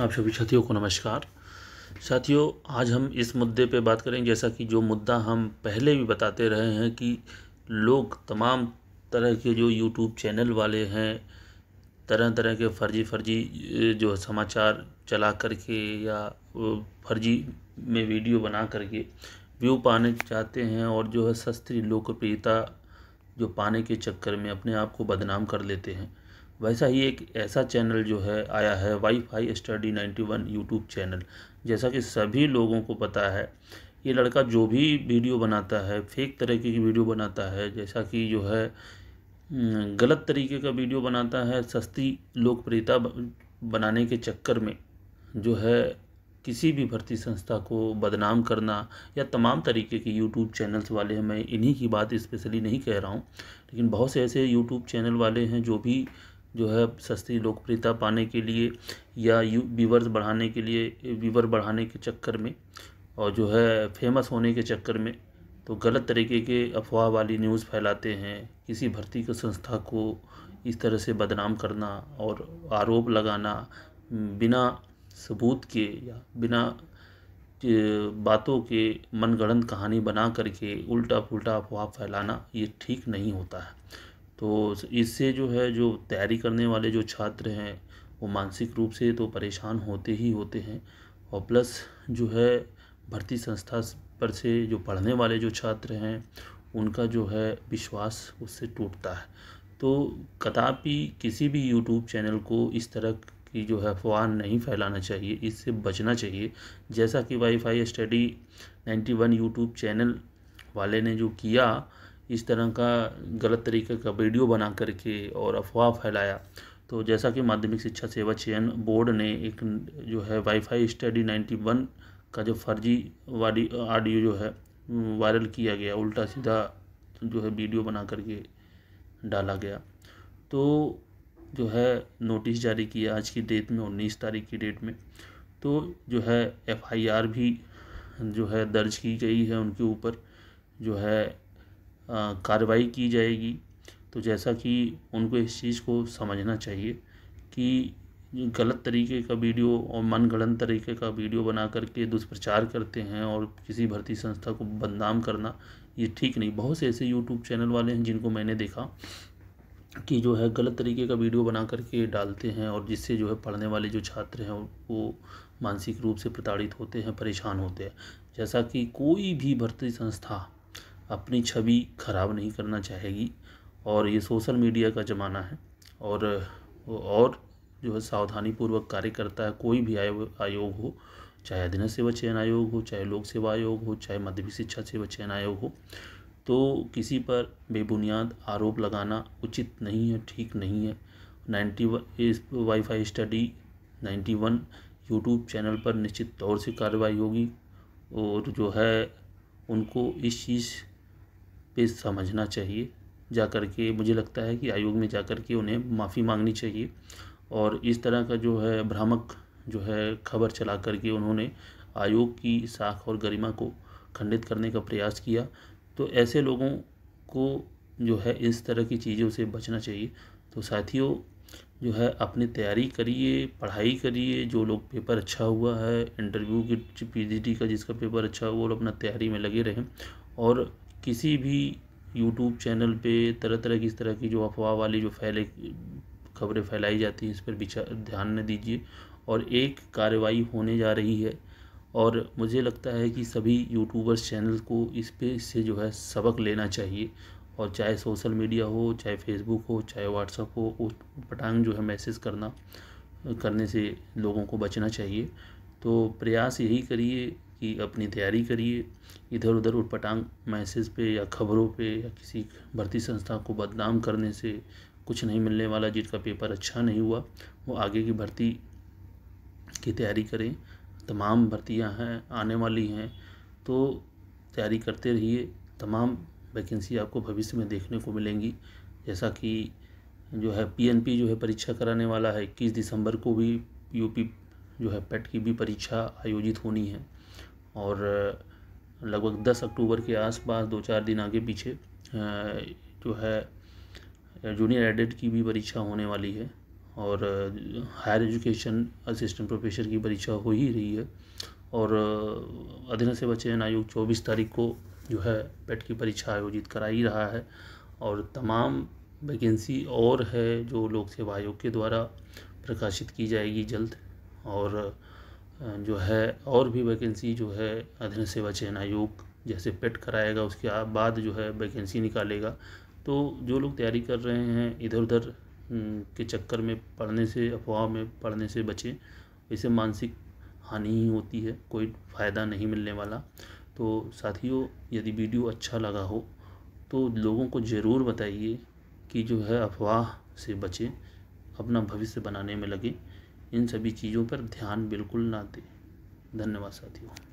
आप सभी साथियों को नमस्कार। साथियों, आज हम इस मुद्दे पे बात करेंगे, जैसा कि जो मुद्दा हम पहले भी बताते रहे हैं कि लोग तमाम तरह के जो यूट्यूब चैनल वाले हैं तरह तरह के फर्जी फर्जी जो समाचार चला करके या फर्जी में वीडियो बना करके व्यू पाने चाहते हैं और जो है सस्ती लोकप्रियता जो पाने के चक्कर में अपने आप को बदनाम कर लेते हैं। वैसा ही एक ऐसा चैनल जो है, आया है wifi study ninety one YouTube channel जैसा कि सभी लोगों को पता है, ये लड़का जो भी वीडियो बनाता है फेक तरीके की वीडियो बनाता है, जैसा कि जो है गलत तरीके का वीडियो बनाता है, सस्ती लोकप्रियता बनाने के चक्कर में जो है, किसी भी भर्ती संस्था को बदनाम करना या तमाम तरीके के यूट्यूब चैनल्स वाले हैं, मैं इन्हीं की बात स्पेशली नहीं कह रहा हूँ, लेकिन बहुत से ऐसे यूट्यूब चैनल वाले हैं जो भी जो है सस्ती लोकप्रियता पाने के लिए या यू, व्यूवर्स बढ़ाने के लिए, व्यूवर बढ़ाने के चक्कर में और जो है फ़ेमस होने के चक्कर में तो गलत तरीके के अफवाह वाली न्यूज़ फैलाते हैं। किसी भर्ती की संस्था को इस तरह से बदनाम करना और आरोप लगाना, बिना सबूत के या बिना बातों के मनगढ़ंत कहानी बना करके उल्टा पुल्टा अफवाह फैलाना, ये ठीक नहीं होता है। तो इससे जो है, जो तैयारी करने वाले जो छात्र हैं, वो मानसिक रूप से तो परेशान होते ही होते हैं। और प्लस जो है, भर्ती संस्था पर से जो पढ़ने वाले जो छात्र हैं, उनका जो है विश्वास उससे टूटता है। तो कदापि किसी भी यूट्यूब चैनल को इस तरह की जो है अफवाह नहीं फैलाना चाहिए, इससे बचना चाहिए। जैसा कि वाईफाई स्टडी 91 यूट्यूब चैनल वाले ने जो किया इस तरह का गलत तरीके का वीडियो बना करके और अफवाह फैलाया। तो जैसा कि माध्यमिक शिक्षा सेवा चयन बोर्ड ने एक जो है वाईफाई स्टडी नाइन्टी वन का जो फर्जी वाडी ऑडियो जो है, वायरल किया गया, उल्टा सीधा जो है वीडियो बना करके डाला गया। तो जो है नोटिस जारी किया आज की डेट में, उन्नीस तारीख की डेट में। तो जो है एफआईआर भी जो है दर्ज की गई है उनके ऊपर। जो है कार्रवाई की जाएगी। तो जैसा कि उनको इस चीज़ को समझना चाहिए कि गलत तरीके का वीडियो और मन गढ़ंत तरीके का वीडियो बना करके दुष्प्रचार करते हैं और किसी भर्ती संस्था को बदनाम करना, ये ठीक नहीं। बहुत से ऐसे यूट्यूब चैनल वाले हैं जिनको मैंने देखा कि जो है गलत तरीके का वीडियो बना करके डालते हैं और जिससे जो है पढ़ने वाले जो छात्र हैं वो मानसिक रूप से प्रताड़ित होते हैं, परेशान होते हैं। जैसा कि कोई भी भर्ती संस्था अपनी छवि खराब नहीं करना चाहेगी। और ये सोशल मीडिया का ज़माना है और और जो है सावधानी पूर्वक कार्य करता है, कोई भी आयोग हो, चाहे अधीन सेवा चयन आयोग हो, चाहे लोक सेवा आयोग हो, चाहे माध्यमिक शिक्षा सेवा चयन आयोग हो तो किसी पर बेबुनियाद आरोप लगाना उचित नहीं है, ठीक नहीं है। Ninety wifi study ninety one YouTube channel पर निश्चित तौर से कार्रवाई होगी और जो है उनको इस चीज़ पे समझना चाहिए जा कर के मुझे लगता है कि आयोग में जा कर के उन्हें माफ़ी मांगनी चाहिए। और इस तरह का जो है भ्रामक जो है खबर चला कर के उन्होंने आयोग की साख और गरिमा को खंडित करने का प्रयास किया तो ऐसे लोगों को जो है इस तरह की चीज़ों से बचना चाहिए। तो साथियों, जो है अपनी तैयारी करिए, पढ़ाई करिए, जो लोग पेपर अच्छा हुआ है, इंटरव्यू की पीजीटी का जिसका पेपर अच्छा हुआ, वो अपना तैयारी में लगे रहें। और किसी भी यूट्यूब चैनल पे तरह तरह की इस तरह की जो अफवाह वाली जो फैले, खबरें फैलाई जाती हैं, इस पर विचार, ध्यान न दीजिए। और एक कार्रवाई होने जा रही है और मुझे लगता है कि सभी यूट्यूबर्स चैनल को इस पे, इससे जो है सबक लेना चाहिए। और चाहे सोशल मीडिया हो, चाहे फेसबुक हो, चाहे व्हाट्सअप हो उस पटांग जो है मैसेज करना, करने से लोगों को बचना चाहिए। तो प्रयास यही करिए कि अपनी तैयारी करिए। इधर उधर उठपटांग मैसेज पे या खबरों पे या किसी भर्ती संस्था को बदनाम करने से कुछ नहीं मिलने वाला जिसका पेपर अच्छा नहीं हुआ, वो आगे की भर्ती की तैयारी करें। तमाम भर्तियाँ हैं, आने वाली हैं तो तैयारी करते रहिए। तमाम वैकेंसी आपको भविष्य में देखने को मिलेंगी। जैसा कि जो है पीएनपी जो है परीक्षा कराने वाला है, इक्कीस दिसंबर को भी यूपी जो है पेट की भी परीक्षा आयोजित होनी है। और लगभग दस अक्टूबर के आसपास दो चार दिन आगे पीछे जो है, जूनियर एडेड की भी परीक्षा होने वाली है और हायर एजुकेशन असिस्टेंट प्रोफेसर की परीक्षा हो ही रही है और अधीन सेवा चयन आयोग चौबीस तारीख को जो है, पेट की परीक्षा आयोजित करा ही रहा है और तमाम वैकेंसी और है जो लोक सेवा आयोग के द्वारा प्रकाशित की जाएगी जल्द और जो है, और भी वैकेंसी जो है, अधीन सेवा चयन आयोग जैसे पेट कराएगा, उसके बाद जो है वैकेंसी निकालेगा। तो जो लोग तैयारी कर रहे हैं इधर उधर के चक्कर में पढ़ने से, अफवाह में पढ़ने से बचें, इससे मानसिक हानि ही होती है, कोई फ़ायदा नहीं मिलने वाला। तो साथियों, यदि वीडियो अच्छा लगा हो तो लोगों को ज़रूर बताइए कि जो है अफवाह से बचें, अपना भविष्य बनाने में लगे। इन सभी चीज़ों पर ध्यान बिल्कुल ना दें। धन्यवाद साथियों।